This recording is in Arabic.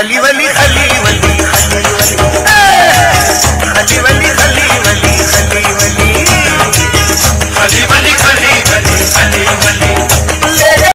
خلي ولي خلي ولي.